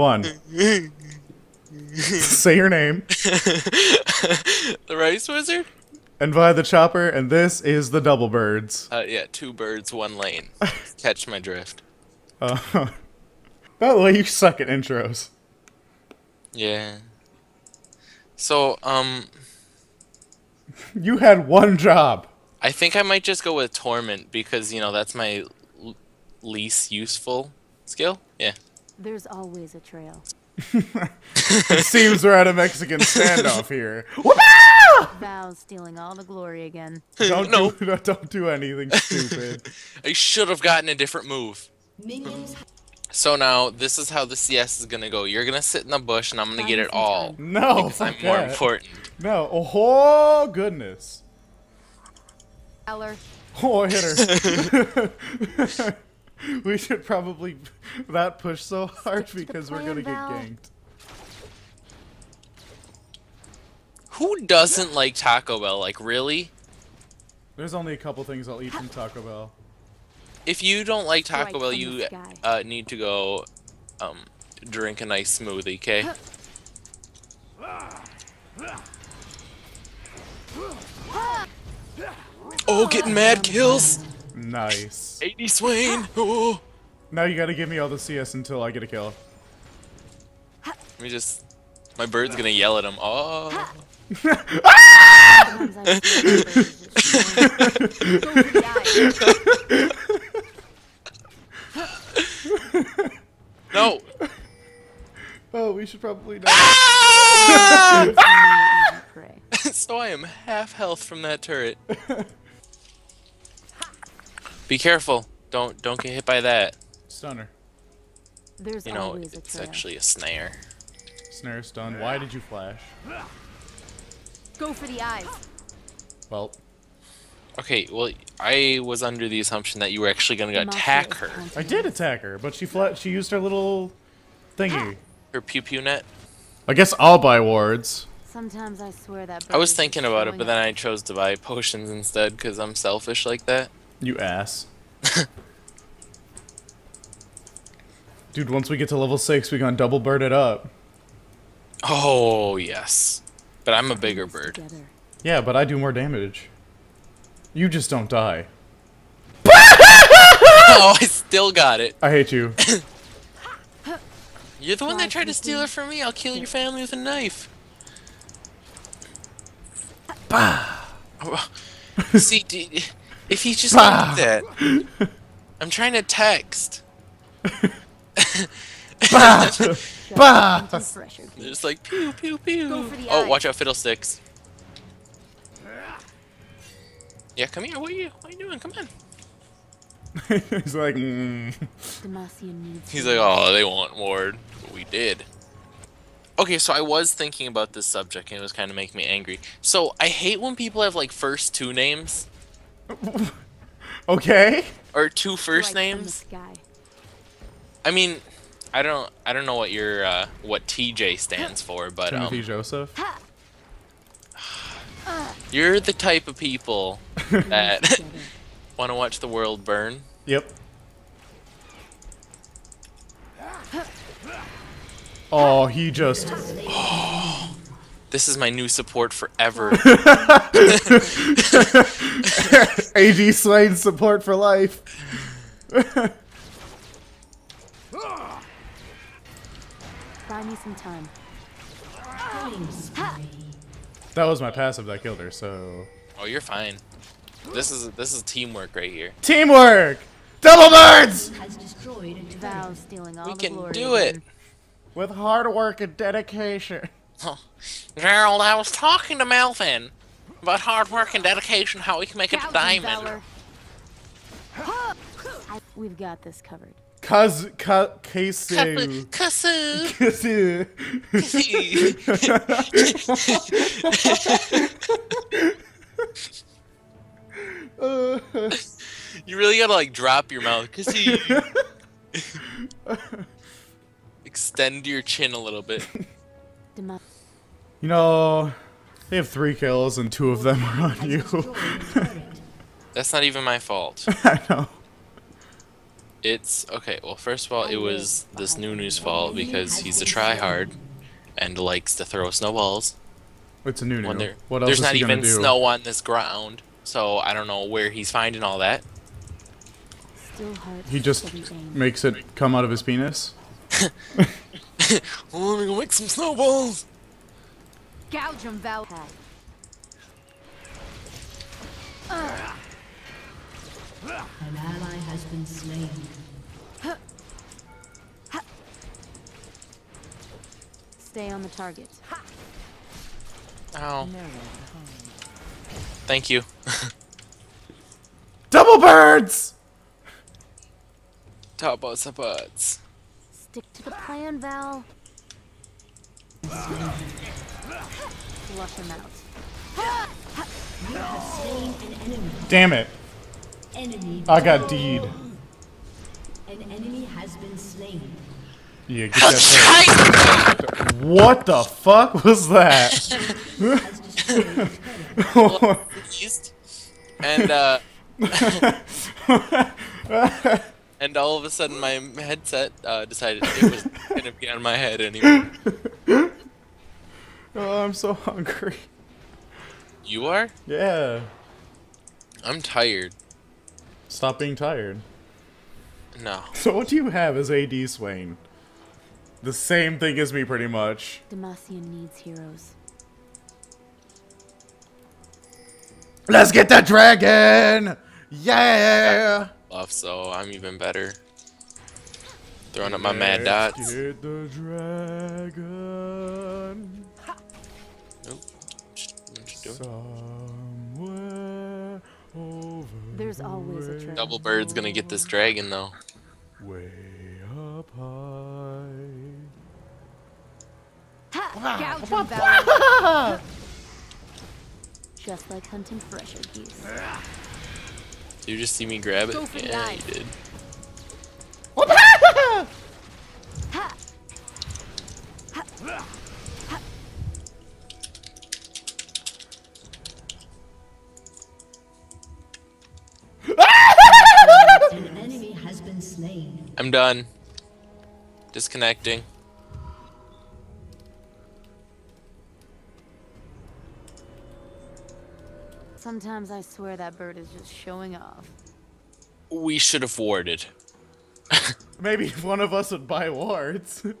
one. Say your name. the rice wizard? And by the chopper, and this is the double birds. Uh, yeah, two birds, one lane. Catch my drift. Uh, by the way, you suck at intros. Yeah. So, um, You had one job. I think I might just go with Torment because, you know, that's my least useful skill. Yeah. There's always a trail. It seems we're at a Mexican standoff here. Val's stealing all the glory again. Don't No. do, don't do anything stupid. I should have gotten a different move. Minions So now, this is how the CS is gonna go. You're gonna sit in the bush and I'm gonna get it all. No, Because I'm fuck more important. No. Oh goodness. Eller, Oh, I hit her. we should probably not push so hard Stick to because we're gonna get ganked. Who doesn't like Taco Bell? Like, really? There's only a couple things I'll eat from Taco Bell. If you don't like Taco Right Bell, you uh, need to go um, drink a nice smoothie, okay? Oh, getting mad kills! Nice. AD Swain! Oh. Now you gotta give me all the CS until I get a kill. Let me just. My bird's gonna yell at him. Oh. sometimes I steal birds. Go for the eye. No! Oh, we should probably not. Ah! So I am half health from that turret. Be careful. Don't don't get hit by that. Stunner. There's You know, always a it's trail. actually a snare. Snare stun. Why did you flash? Go for the eyes. Well, Okay, well, I was under the assumption that you were actually gonna attack her. I did attack her, but she fla- she used her little thingy. Her pew pew net. I guess I'll buy wards. Sometimes I swear that. I was thinking about it, but then. I chose to buy potions instead because I'm selfish like that. You ass. Dude, once we get to level 6, we gonna double bird it up. Oh, yes. But I'm a bigger bird. Yeah, but I do more damage. You just don't die. oh, I still got it. I hate you. You're the one that tried to steal it from me. I'll kill your family with a knife. See, d- if you just Bah. did that. I'm trying to text. bah! bah! Too. Just like pew pew pew. Go for the oh, eye. watch out, fiddlesticks. Yeah, come here. What are you? What are you doing? Come on. He's like, mm. He's like, oh, they want Ward. But we did. Okay, so I was thinking about this subject, and it was kind of making me angry. So I hate when people have like first two names okay. or two first Right from the names. I mean, I don't, I don't know what your uh, what TJ stands for, but Timothy um, Joseph. you're the type of people that want to watch the world burn. Yep. Oh, he just. This is my new support forever. AD Swain support for life. Buy me some time. That was my passive that killed her, so. oh, you're fine. This is this is teamwork right here. Teamwork! Double birds! has destroyed a turret. Val stealing all We can do it. With hard work and dedication. Gerald, I was talking to Melvin about hard work and dedication, how we can make it to diamond. I- We've got this covered. Kaz. Ka. Kasu. Kasu. Kasu. You really gotta like drop your mouth, Kasu. Extend your chin a little bit. Dema- you know, they have three kills and two of them are on you. Destroyed a turret. That's not even my fault. I know. It's okay. Well, first of all, it was this Nunu's fault because he's a tryhard and likes to throw snowballs It's a new when What else there's is not he gonna even do? snow on this ground. So I don't know where he's finding all that. Still hurts. He just makes it come out of his penis. Oh, let me go make some snowballs. Gouge him, Val. Pad. An ally has been slain. Stay on the target. Ow. Thank you. Double birds! Top about some butts. Stick to the plan, Val. Flush him out. You have slain an enemy. Damn it. Enemy. I got deed. An enemy has been slain. Yeah, get that thing. What the fuck was that? Has destroyed a turret. East. And uh and all of a sudden my headset uh, decided it was gonna be on my head anyway. oh, I'm so hungry. You are? Yeah. I'm tired. Stop being tired. No. So what do you have as AD Swain? The same thing as me, pretty much. Demacian needs heroes. Let's get that dragon! Yeah! Buff, so I'm even better. Throwing up my mad Let's dots. Get the dragon Nope. What you doing? somewhere over. There's always a trick. Double bird's gonna get this dragon though. Way up high. Ha! Ah, Gouge. Just like hunting fresher geese. Ah. Did you just see me grab it? Go yeah, eyes. you did. Ha! An enemy has been slain. I'm done. Disconnecting. Sometimes I swear that bird is just showing off. We should have warded. Maybe one of us would buy wards.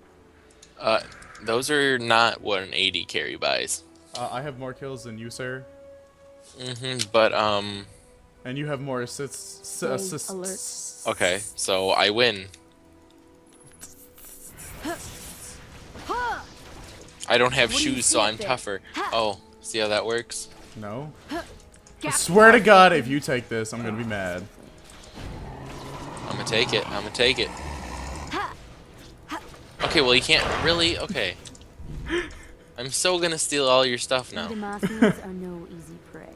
Uh, those are not what an AD carry buys. Uh, I have more kills than you, sir. Mm-hmm, but um, And you have more assists. s- Wave assists. alert. okay, so I win. I don't have What shoes, see so I'm there? tougher. Oh, see how that works? No? I swear to God, if you take this, I'm gonna be mad. I'm gonna take it. I'm gonna take it. Okay, well you can't really. Okay. I'm so gonna steal all your stuff now. Demacians are no easy prey.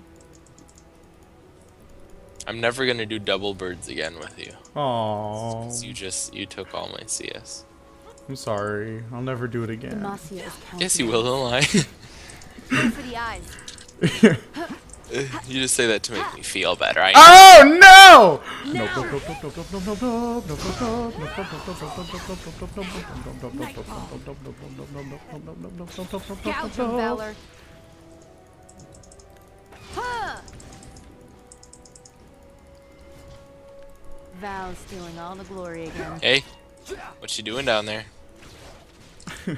I'm never gonna do double birds again with you. Aww. 'cause You just you took all my CS. I'm sorry. I'll never do it again. Demacia is counting. Yes, you will. Don't lie. Go for the eyes. you just say that to make me feel better. I oh no! Gouge him, Valor. Ha! Val's stealing all the glory again. Hey, what you doing down there?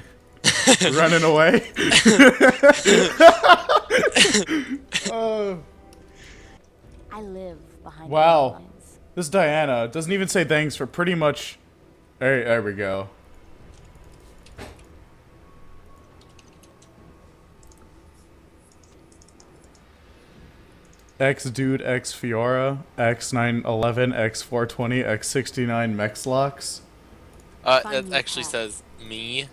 Running away. Oh. I live behind Wow. This Diana doesn't even say thanks for pretty much. There, there we go. X Dude, X Fiora, X 911, X 420, X 69 Mexlox. Uh, Find it actually cat. says me,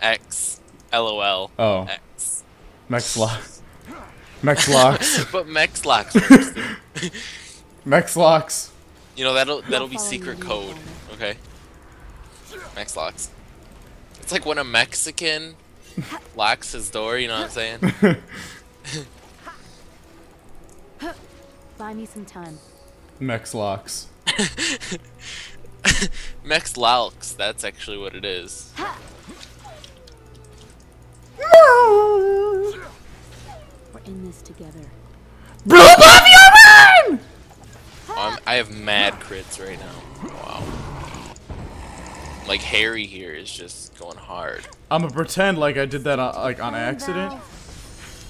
X, LOL, Oh, X. Mexlox. Mexlox. But Mexlox works. too. Mexlox. You know that'll that'll be secret code. Valor. Okay. Mexlox. It's like when a Mexican locks his door. You know what I'm saying? Buy me some time. Mexlox. Mex Lalx, that's actually what it is. We're in this together. Blue Buff Human! I'm, I have mad crits right now. Wow. Like Harry here is just going hard. I'm gonna pretend like I did that on, like on accident.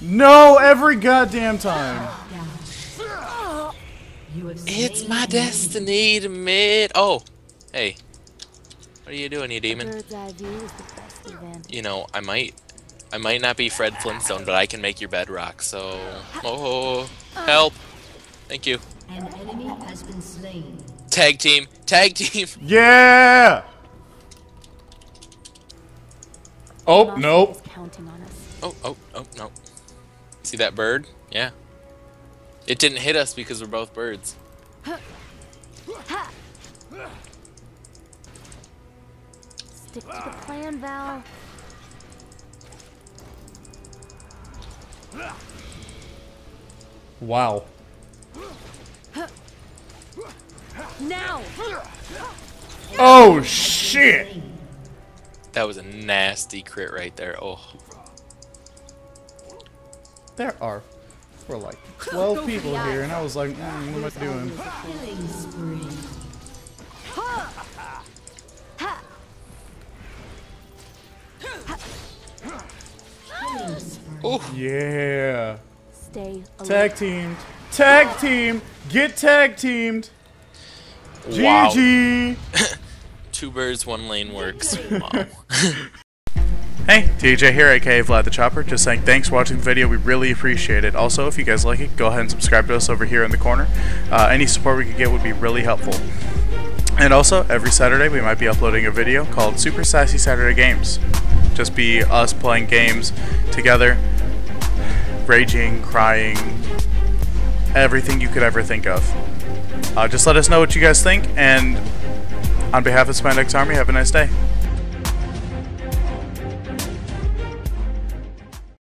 No, every goddamn time. It's my destiny to mid. Oh, hey. What are you doing, you demon? Bird's eye view is the best advantage. You know, I might, I might not be Fred Flintstone, but I can make your bedrock. So, oh, uh. help! Thank you. An enemy has been slain. Tag team, tag team. Yeah. Oh Monster nope. counting on us. Oh, oh, oh, no. See that bird? Yeah. It didn't hit us because we're both birds. Stick to the plan, Val. Wow. Now! Oh shit. That was a nasty crit right there. Oh, There are we're like 12 people here, and I was like, mm, what am I doing? Killing spree. Killing spree. Yeah. Stay alert. Tag teamed. Tag team. Get tag teamed. wow. GG. Two birds, one lane works. Wow. Hey, TJ here, aka Vlad the Chopper. Just saying thanks for watching the video. We really appreciate it. Also, if you guys like it, go ahead and subscribe to us over here in the corner. Uh, any support we could get would be really helpful. And also, every Saturday we might be uploading a video called Super Sassy Saturday Games. Just be us playing games together, raging, crying, everything you could ever think of. Uh, just let us know what you guys think, and on behalf of Spandex Army, have a nice day.